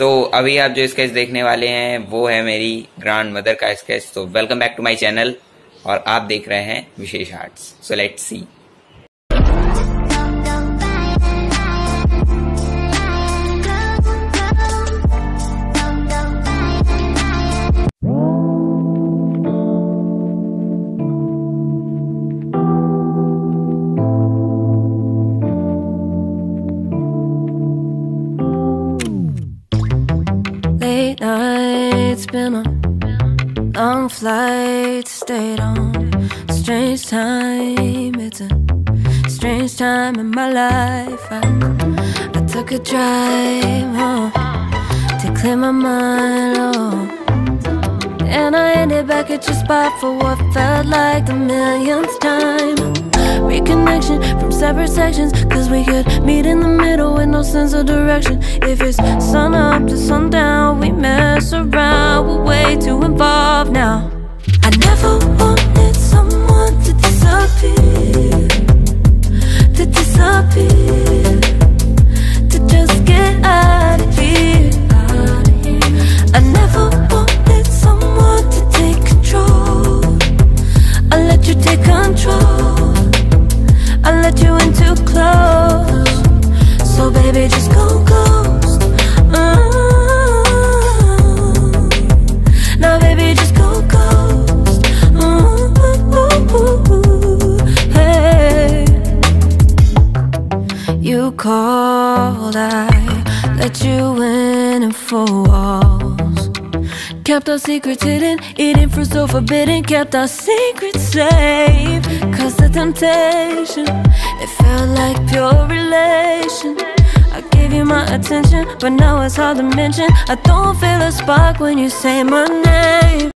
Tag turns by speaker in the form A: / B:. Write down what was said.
A: तो अभी आप जो स्केच देखने वाले हैं, वो है मेरी ग्रांड मदर का स्केच तो welcome back to my channel और आप देख रहे हैं Vishesh arts so let's see
B: Late nights, been on long flights, stayed on strange time. It's a strange time in my life. I, I took a drive to clear my mind. Oh. And I ended back at your spot for what felt like the millionth time. Reconnection from separate sections, cause we could meet in the middle with no sense of direction. If it's sun up to sundown, we mess around, we're way too involved now. You called, I let you in and four walls. Kept our secrets hidden, eating fruit so forbidden. Kept our secrets safe. Cause the temptation, it felt like pure relation. I gave you my attention, but now it's hard to mention. I don't feel a spark when you say my name.